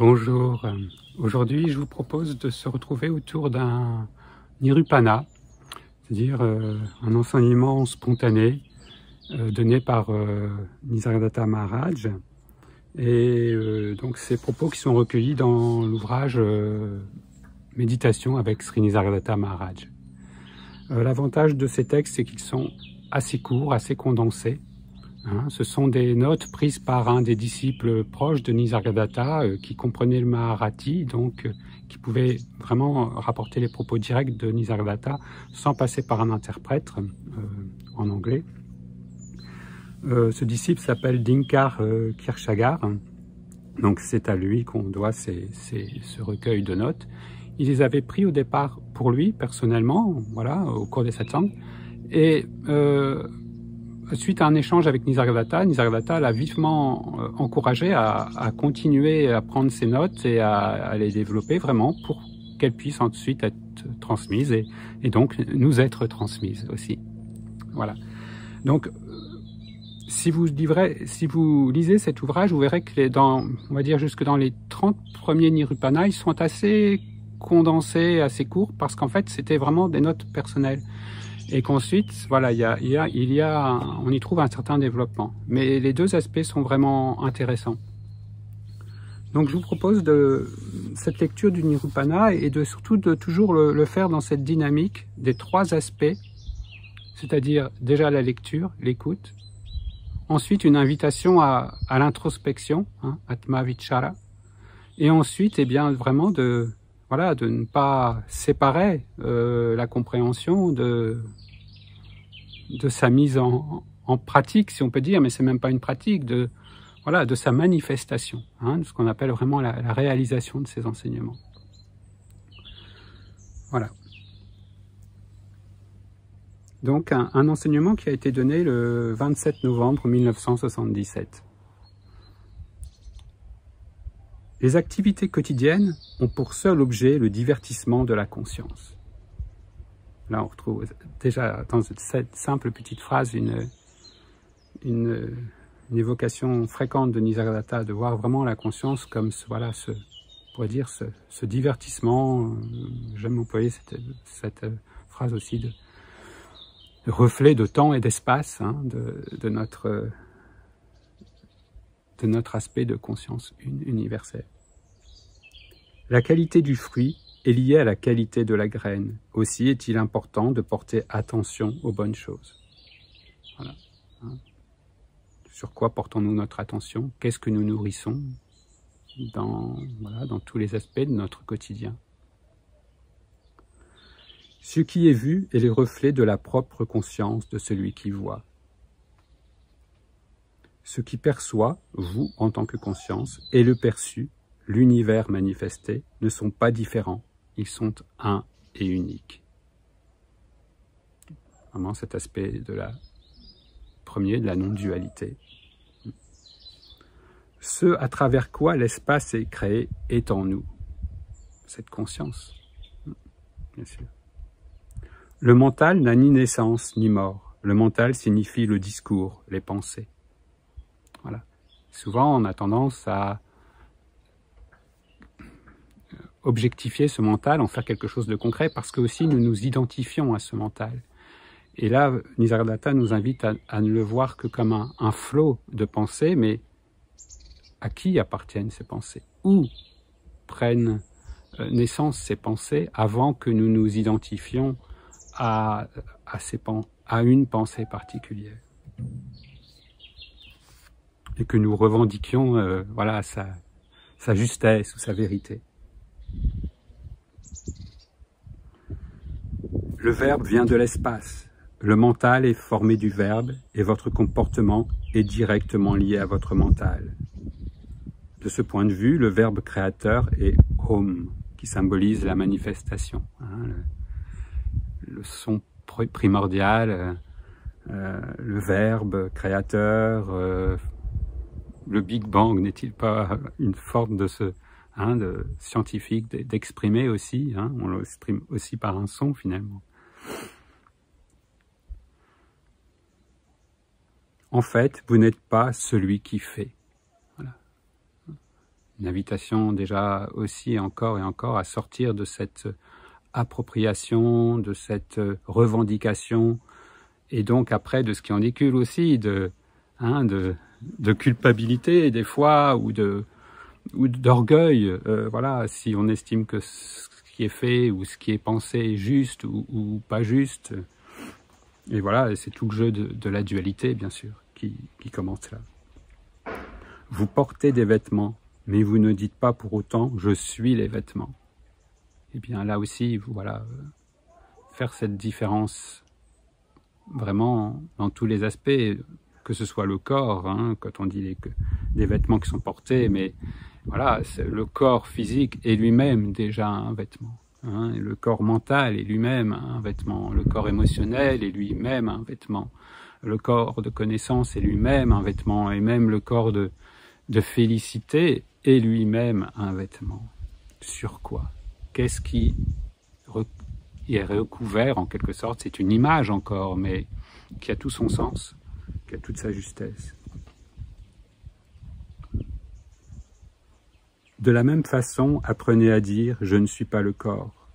Bonjour, aujourd'hui je vous propose de se retrouver autour d'un Nirupana, c'est-à-dire euh, un enseignement spontané euh, donné par euh, Nisargadatta Maharaj. Et donc ces propos qui sont recueillis dans l'ouvrage Méditation avec Sri Nisargadatta Maharaj. L'avantage de ces textes, c'est qu'ils sont assez courts, assez condensés, Hein, ce sont des notes prises par un des disciples proches de Nisargadatta euh, qui comprenait le Maharati, donc euh, qui pouvait vraiment rapporter les propos directs de Nisargadatta sans passer par un interprète euh, en anglais. ce disciple s'appelle Dinkar Kirshagar, donc c'est à lui qu'on doit ce recueil de notes. Il les avait pris au départ pour lui personnellement, voilà, au cours des satsangs, et suite à un échange avec Nisargadatta, Nisargadatta l'a vivement euh, encouragé à, continuer à prendre ses notes et à, les développer vraiment pour qu'elles puissent ensuite être transmises et, donc nous être transmises aussi. Voilà. Donc, euh, si vous, lisez cet ouvrage, vous verrez que dans, on va dire jusque dans les 30 premiers Nirupana, ils sont assez condensés, assez courts, parce qu'en fait, c'était vraiment des notes personnelles et qu'ensuite, voilà, il y, a, il, y a, il y a, on y trouve un certain développement. Mais les deux aspects sont vraiment intéressants. Donc je vous propose de cette lecture du Nirupana et de surtout de toujours le, faire dans cette dynamique des trois aspects, c'est-à-dire déjà la lecture, l'écoute, ensuite une invitation à, à l'introspection, hein, Atma Vichara, et ensuite, eh bien, vraiment de, voilà, de ne pas séparer euh, la compréhension de, sa mise en, pratique, si on peut dire, mais c'est même pas une pratique, de, voilà, de sa manifestation, hein, de ce qu'on appelle vraiment la, réalisation de ses enseignements. Voilà. Donc un enseignement qui a été donné le 27 novembre 1977. Les activités quotidiennes ont pour seul objet le divertissement de la conscience. Là, on retrouve déjà dans cette simple petite phrase une, une, évocation fréquente de Nisargadatta, de voir vraiment la conscience comme ce, voilà, ce, pourrait dire ce, ce divertissement. J'aime employer cette, cette, phrase aussi de, reflet de temps et d'espace hein, de, de, notre notre aspect de conscience universelle. La qualité du fruit est liée à la qualité de la graine. Aussi est-il important de porter attention aux bonnes choses. Voilà. Hein. Sur quoi portons-nous notre attention? Qu'est-ce que nous nourrissons dans tous les aspects de notre quotidien? Ce qui est vu est le reflet de la propre conscience de celui qui voit. Ce qui perçoit, vous, en tant que conscience, et le perçu, l'univers manifesté, ne sont pas différents, ils sont un et uniques. Vraiment cet aspect de la premier, de la non-dualité. Ce à travers quoi l'espace est créé est en nous, cette conscience, bien sûr. Le mental n'a ni naissance ni mort. Le mental signifie le discours, les pensées. Souvent, on a tendance à objectifier ce mental, en faire quelque chose de concret, parce que aussi nous nous identifions à ce mental. Et là, Nisargadatta nous invite à, ne le voir que comme un, flot de pensées, mais à qui appartiennent ces pensées? Où prennent euh, naissance ces pensées avant que nous nous identifions à une pensée particulière? Et que nous revendiquions euh, voilà sa, justesse ou sa vérité. Le verbe vient de l'espace. Le mental est formé du verbe et votre comportement est directement lié à votre mental. De ce point de vue, le verbe créateur est home, qui symbolise la manifestation. Hein, le, son primordial, euh, euh, le verbe créateur, le Big Bang n'est-il pas une forme de ce hein, scientifique d'exprimer aussi hein, On l'exprime aussi par un son finalement. En fait, vous n'êtes pas celui qui fait. Une invitation déjà aussi encore et encore à sortir de cette appropriation, de cette revendication, et donc après de ce qui en découle aussi, de, hein, de, de culpabilité des fois, ou de ou d'orgueil, euh, voilà, si on estime que ce qui est fait ou ce qui est pensé est juste ou, pas juste. Et voilà, c'est tout le jeu de, la dualité, bien sûr, qui, qui commence là. Vous portez des vêtements, mais vous ne dites pas pour autant « je suis les vêtements ». Eh bien là aussi, voilà, euh, faire cette différence vraiment dans tous les aspects, que ce soit le corps, hein, quand on dit les, des vêtements qui sont portés, mais voilà, le corps physique est lui-même déjà un vêtement. Hein, le corps mental est lui-même un vêtement. Le corps émotionnel est lui-même un vêtement. Le corps de connaissance est lui-même un vêtement. Et même le corps de, de félicité est lui-même un vêtement. Sur quoi? Qu'est-ce qui est recouvert en quelque sorte? C'est une image encore, mais qui a tout son sens, qui a toute sa justesse. De la même façon, apprenez à dire « je ne suis pas le corps ».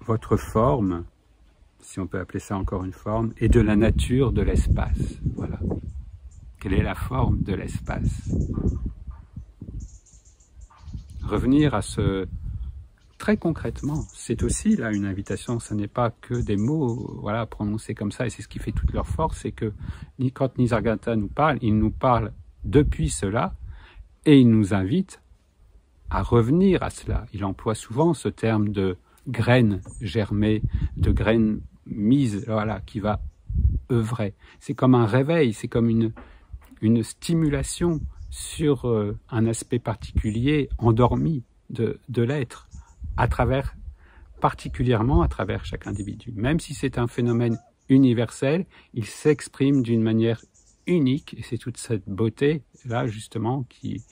Votre forme, si on peut appeler ça encore une forme, est de la nature de l'espace. Voilà. Quelle est la forme de l'espace? Revenir à ce très concrètement, c'est aussi là une invitation, ce n'est pas que des mots voilà, prononcés comme ça, et c'est ce qui fait toute leur force, c'est que quand Nisargata nous parle, il nous parle depuis cela, et il nous invite à revenir à cela. Il emploie souvent ce terme de graine germée, de graine mise, voilà, qui va œuvrer. C'est comme un réveil, c'est comme une, stimulation sur euh, un aspect particulier endormi de l'être, à travers, particulièrement à travers chaque individu. Même si c'est un phénomène universel, il s'exprime d'une manière unique, et c'est toute cette beauté, là, justement, qui,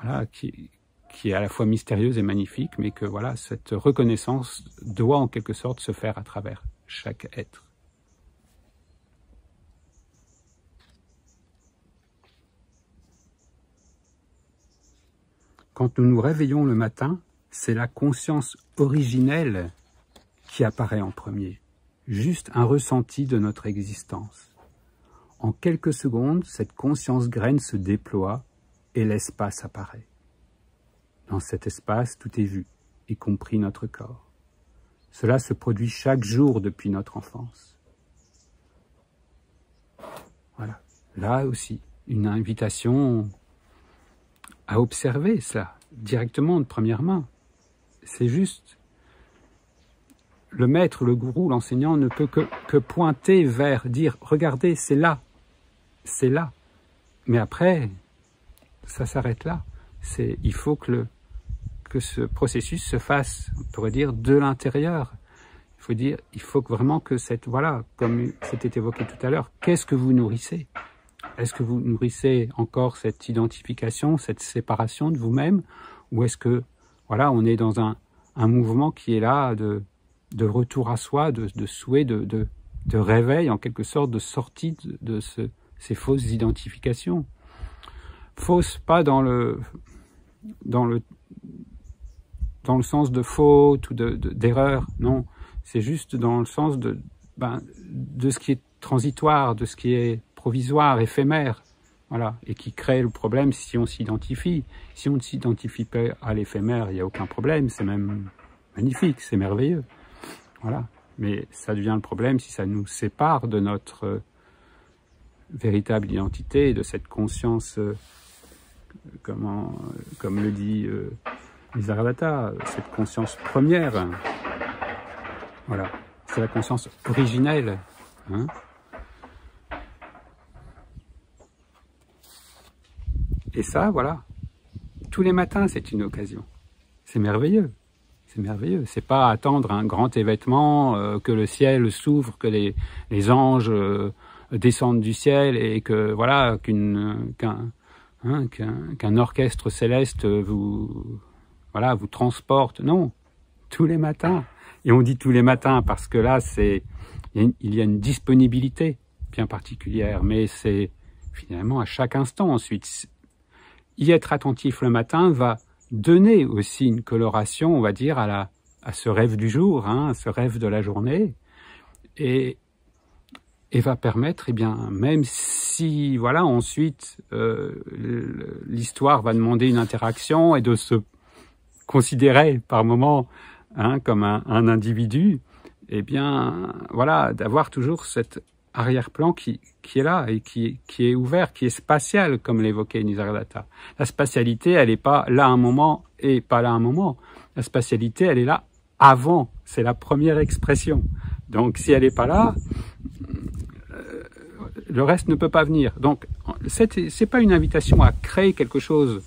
voilà, qui, qui est à la fois mystérieuse et magnifique, mais que voilà, cette reconnaissance doit en quelque sorte se faire à travers chaque être. Quand nous nous réveillons le matin, c'est la conscience originelle qui apparaît en premier, juste un ressenti de notre existence. En quelques secondes, cette conscience graine se déploie et l'espace apparaît. Dans cet espace, tout est vu, y compris notre corps. Cela se produit chaque jour depuis notre enfance. Voilà. Là aussi, une invitation à observer cela directement de première main. C'est juste le maître, le gourou, l'enseignant ne peut que, que, pointer vers, dire regardez, c'est là, c'est là. Mais après, ça s'arrête là. C'est il faut que le, que ce processus se fasse, on pourrait dire, de l'intérieur. Il faut dire, il faut vraiment que cette, voilà, comme c'était évoqué tout à l'heure, qu'est-ce que vous nourrissez? Est-ce que vous nourrissez encore cette identification, cette séparation de vous-même Ou est-ce que, voilà, on est dans un, un mouvement qui est là de, retour à soi, de, souhait, de, réveil, en quelque sorte, de sortie de, de ce, ces fausses identifications Fausses, pas dans le, dans le dans le sens de faute ou d'erreur, de, non. C'est juste dans le sens de, ben, de ce qui est transitoire, de ce qui est provisoire, éphémère, voilà, et qui crée le problème si on s'identifie. Si on ne s'identifie pas à l'éphémère, il n'y a aucun problème, c'est même magnifique, c'est merveilleux, voilà. Mais ça devient le problème si ça nous sépare de notre euh, véritable identité, de cette conscience, euh, comment, comme le dit euh, Nisargadatta, cette conscience première. Voilà, c'est la conscience originelle. Hein. Et ça, voilà, tous les matins, c'est une occasion. C'est merveilleux. C'est merveilleux. C'est pas attendre un grand événement, euh, que le ciel s'ouvre, que les, les anges euh, descendent du ciel et que voilà hein, qu'un orchestre céleste vous voilà, vous transporte. Non, tous les matins. Et on dit tous les matins parce que là, c'est il y a une disponibilité bien particulière, mais c'est finalement à chaque instant ensuite. Y être attentif le matin va donner aussi une coloration, on va dire, à, la, à ce rêve du jour, hein, à ce rêve de la journée, et, et va permettre, eh bien, même si, voilà, ensuite, euh, l'histoire va demander une interaction et de se considérer par moment hein, comme un, individu, eh bien, voilà, d'avoir toujours cet arrière-plan qui, qui est là et qui, qui est ouvert, qui est spatial, comme l'évoquait Nisargadatta. La spatialité, elle n'est pas là un moment et pas là un moment. La spatialité, elle est là avant. C'est la première expression. Donc, si elle n'est pas là, euh, le reste ne peut pas venir. Donc, c'est pas une invitation à créer quelque chose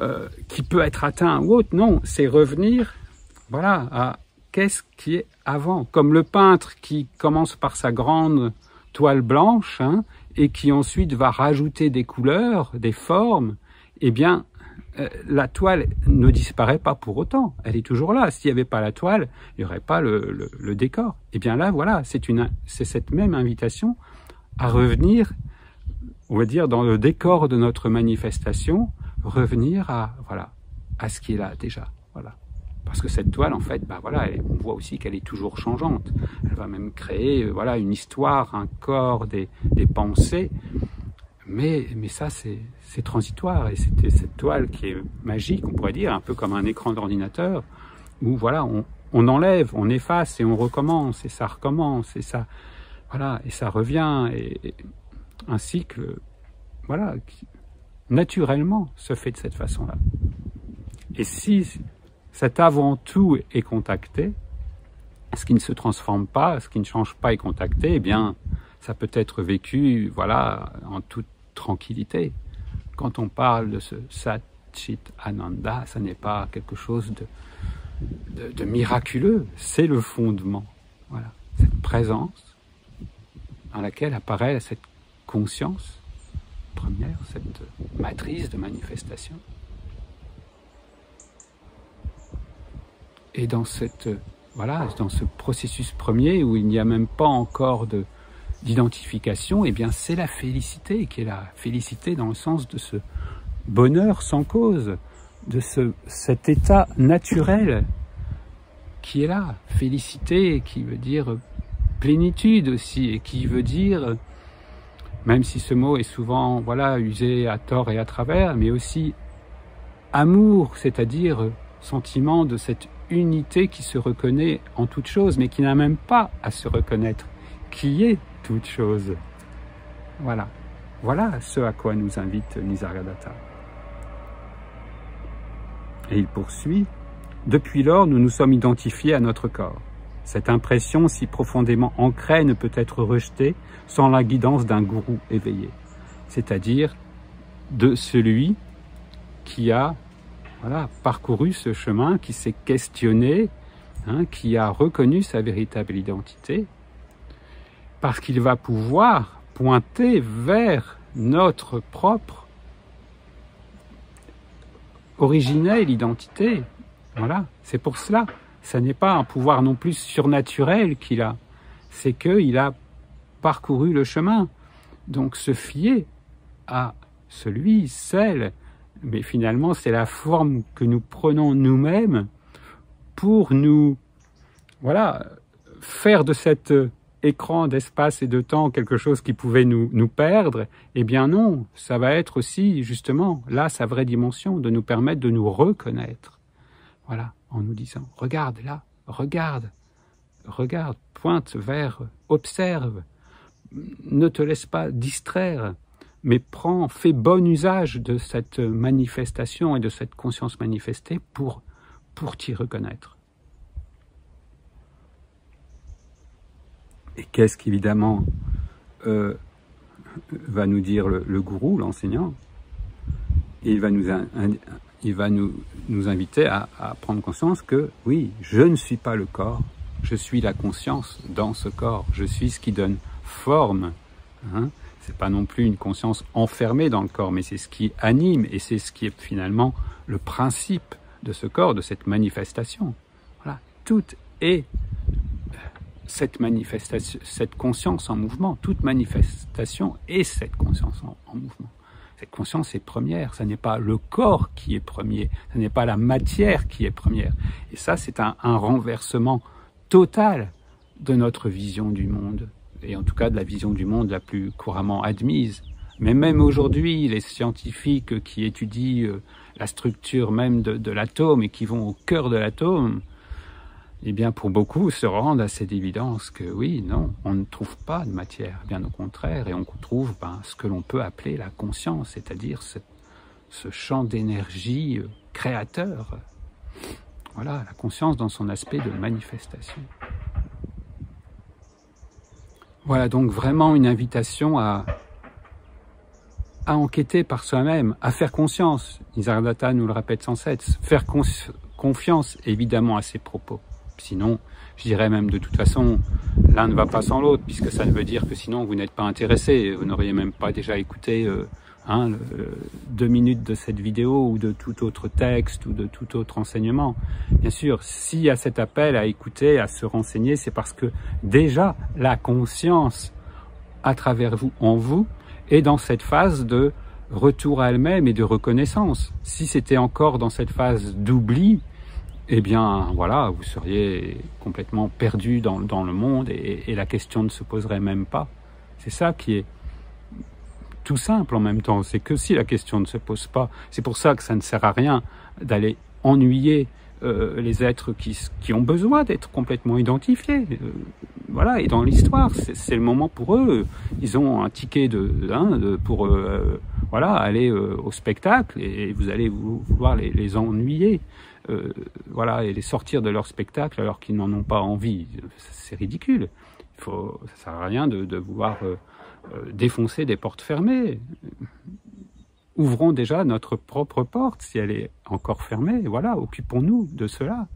euh, qui peut être atteint ou autre. Non, c'est revenir, voilà, à qu'est-ce qui est avant? Comme le peintre qui commence par sa grande toile blanche hein, et qui ensuite va rajouter des couleurs, des formes, eh bien, euh, la toile ne disparaît pas pour autant. Elle est toujours là. S'il n'y avait pas la toile, il n'y aurait pas le, le, décor. Eh bien là, voilà, c'est cette même invitation à revenir, on va dire, dans le décor de notre manifestation, revenir à, voilà, à ce qui est là déjà. Voilà. Parce que cette toile, en fait, bah voilà, on voit aussi qu'elle est toujours changeante. Elle va même créer, euh, voilà, une histoire, un corps, des, pensées. Mais, mais ça, c'est transitoire. Et c'était cette toile qui est magique, on pourrait dire, un peu comme un écran d'ordinateur, où voilà, on, on enlève, on efface et on recommence, et ça recommence, et ça, voilà, et ça revient. Et, cycle, voilà, naturellement se fait de cette façon-là. Et si cet avant tout est contacté, ce qui ne se transforme pas, ce qui ne change pas est contacté, eh bien, ça peut être vécu, voilà, en toute tranquillité. Quand on parle de ce Satchit Ananda, ça n'est pas quelque chose de, de, miraculeux, c'est le fondement. Voilà, cette présence dans laquelle apparaît cette conscience première, cette matrice de manifestation. Et dans cette voilà, dans ce processus premier où il n'y a même pas encore de d'identification, eh bien c'est la félicité qui est la félicité dans le sens de ce bonheur sans cause, de ce cet état naturel qui est là, félicité qui veut dire plénitude aussi et qui veut dire même si ce mot est souvent voilà usé à tort et à travers, mais aussi amour, c'est-à-dire sentiment de cette unité qui se reconnaît en toute chose, mais qui n'a même pas à se reconnaître, qui est toute chose. Voilà. Voilà ce à quoi nous invite Nisargadatta. Et il poursuit, Depuis lors, nous nous sommes identifiés à notre corps. Cette impression si profondément ancrée ne peut être rejetée sans la guidance d'un gourou éveillé, c'est-à-dire de celui qui a voilà, parcouru ce chemin, qui s'est questionné, hein, qui a reconnu sa véritable identité, parce qu'il va pouvoir pointer vers notre propre originelle identité. Voilà, c'est pour cela. Ce n'est pas un pouvoir non plus surnaturel qu'il a, c'est qu'il a parcouru le chemin. Donc se fier à celui, celle mais finalement c'est la forme que nous prenons nous-mêmes pour nous, voilà, faire de cet écran d'espace et de temps quelque chose qui pouvait nous, nous perdre, eh bien non, ça va être aussi justement là sa vraie dimension, de nous permettre de nous reconnaître. Voilà, en nous disant, regarde là, regarde, regarde, pointe vers, observe, ne te laisse pas distraire, mais prends, fais bon usage de cette manifestation et de cette conscience manifestée pour, pour t'y reconnaître. Et qu'est-ce qu'évidemment euh, va nous dire le, gourou, l'enseignant? Il va nous, il va nous, nous inviter à, à prendre conscience que oui, je ne suis pas le corps, je suis la conscience dans ce corps, je suis ce qui donne forme. Hein, c'est pas non plus une conscience enfermée dans le corps, mais c'est ce qui anime et c'est ce qui est finalement le principe de ce corps, de cette manifestation. Voilà, tout est cette manifestation, cette conscience en mouvement. Toute manifestation est cette conscience en, mouvement. Cette conscience est première, ce n'est pas le corps qui est premier, ce n'est pas la matière qui est première. Et ça, c'est un renversement total de notre vision du monde, et en tout cas de la vision du monde la plus couramment admise. Mais même aujourd'hui, les scientifiques qui étudient euh, la structure même de, l'atome et qui vont au cœur de l'atome, eh bien, pour beaucoup, se rendent à cette évidence que oui, non, on ne trouve pas de matière, bien au contraire, et on trouve ben, ce que l'on peut appeler la conscience, c'est-à-dire ce, ce champ d'énergie euh, créateur. Voilà, la conscience dans son aspect de manifestation. Voilà donc vraiment une invitation à, enquêter par soi-même, à faire conscience. Nisargadatta nous le répète sans cesse, faire confiance évidemment à ses propos. Sinon, je dirais même de toute façon, l'un ne va pas sans l'autre, puisque ça veut dire que sinon vous n'êtes pas intéressé, vous n'auriez même pas déjà écouté euh, hein, deux minutes de cette vidéo ou de tout autre texte ou de tout autre enseignement. Bien sûr, s'il y a cet appel à écouter, à se renseigner, c'est parce que déjà la conscience à travers vous, en vous, est dans cette phase de retour à elle-même et de reconnaissance. Si c'était encore dans cette phase d'oubli, eh bien voilà, vous seriez complètement perdu dans, le monde et, la question ne se poserait même pas. C'est ça qui est tout simple en même temps, c'est que si la question ne se pose pas, c'est pour ça que ça ne sert à rien d'aller ennuyer euh, les êtres qui, qui ont besoin d'être complètement identifiés. Euh, voilà, et dans l'histoire, c'est le moment pour eux. Ils ont un ticket de, hein, de pour euh, voilà aller euh, au spectacle et vous allez vouloir les, les ennuyer. Euh, voilà, et les sortir de leur spectacle alors qu'ils n'en ont pas envie. C'est ridicule. Il faut, ça sert à rien de, de vouloir euh, défoncer des portes fermées. Ouvrons déjà notre propre porte si elle est encore fermée. Voilà, occupons-nous de cela.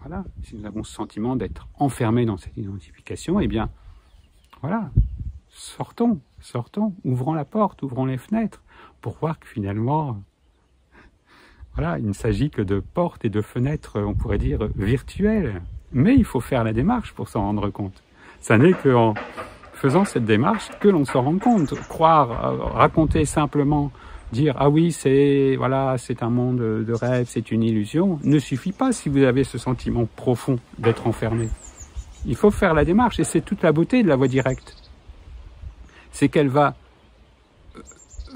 Voilà, si nous avons ce sentiment d'être enfermés dans cette identification, eh bien, voilà, sortons, sortons, ouvrons la porte, ouvrons les fenêtres, pour voir que finalement, voilà, il ne s'agit que de portes et de fenêtres, on pourrait dire, virtuelles. Mais il faut faire la démarche pour s'en rendre compte. Ça n'est faisant cette démarche que l'on se rend compte. Croire, euh, raconter simplement, dire ah oui c'est voilà c'est un monde de rêve, c'est une illusion, ne suffit pas si vous avez ce sentiment profond d'être enfermé. Il faut faire la démarche et c'est toute la beauté de la voie directe. C'est qu'elle va euh,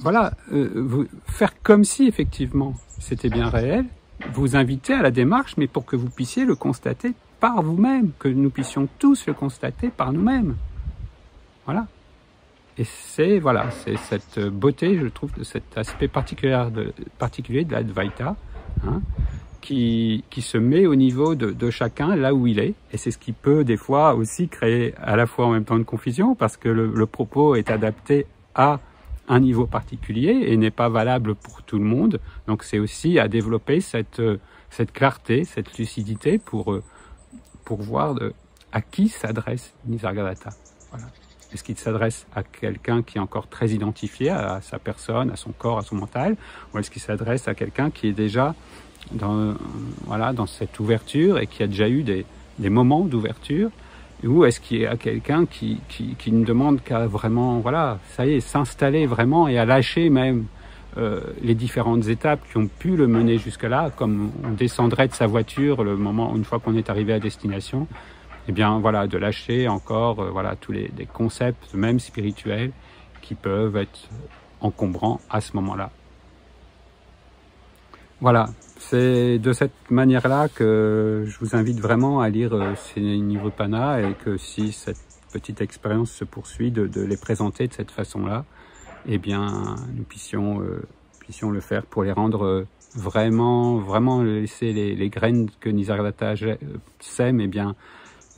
voilà euh, faire comme si effectivement c'était bien réel, vous inviter à la démarche, mais pour que vous puissiez le constater par vous-même, que nous puissions tous le constater par nous-mêmes. Voilà. Et c'est voilà, c'est cette beauté, je trouve, de cet aspect particulier de, particulier de l'Advaita, hein, qui, qui se met au niveau de, chacun là où il est. Et c'est ce qui peut des fois aussi créer à la fois en même temps une confusion, parce que le, le propos est adapté à un niveau particulier et n'est pas valable pour tout le monde. Donc c'est aussi à développer cette, cette clarté, cette lucidité pour, pour voir de, à qui s'adresse Nisargadatta. Voilà. Est-ce qu'il s'adresse à quelqu'un qui est encore très identifié à, sa personne, à son corps, à son mental, ou est-ce qu'il s'adresse à quelqu'un qui est déjà dans, voilà, dans cette ouverture et qui a déjà eu des, des moments d'ouverture ou est-ce qu'il y a quelqu'un qui, qui, qui, ne demande qu'à vraiment, voilà, ça y est, s'installer vraiment et à lâcher même euh, les différentes étapes qui ont pu le mener jusque-là, comme on descendrait de sa voiture le moment, une fois qu'on est arrivé à destination, eh bien voilà, de lâcher encore euh, voilà tous les, les concepts, même spirituels, qui peuvent être encombrants à ce moment-là. Voilà, c'est de cette manière-là que je vous invite vraiment à lire euh, Nirupana et que si cette petite expérience se poursuit, de, de, les présenter de cette façon-là, eh bien, nous puissions, euh, puissions le faire pour les rendre euh, vraiment, vraiment laisser les, les graines que Nisargadatta sème, eh bien,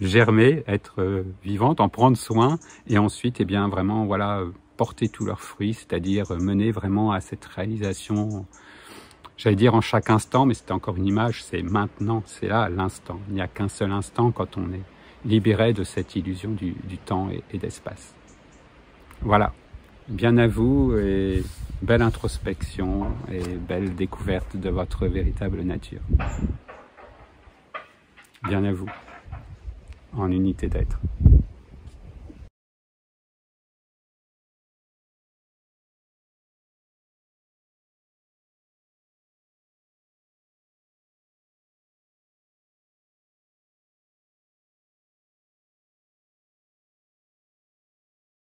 germer, être euh, vivantes, en prendre soin, et ensuite, eh bien, vraiment, voilà, porter tous leurs fruits, c'est-à-dire mener vraiment à cette réalisation j'allais dire en chaque instant, mais c'était encore une image, c'est maintenant, c'est là, l'instant. Il n'y a qu'un seul instant quand on est libéré de cette illusion du, du temps et, et d'espace. Voilà. Bien à vous et belle introspection et belle découverte de votre véritable nature. Bien à vous, en unité d'être.